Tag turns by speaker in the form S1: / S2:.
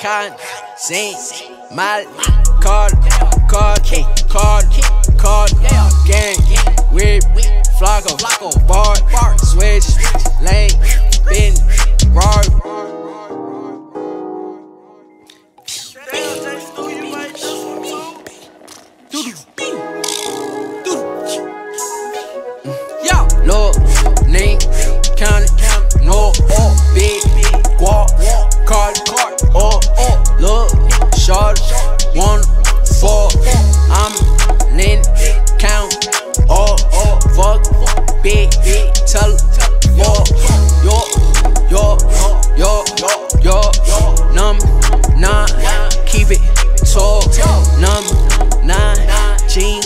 S1: Con, St. Mal, Card, Card, Card, Card, Gang, Whip, Flocko, Bar, keep it. Talk, number nine, jeans.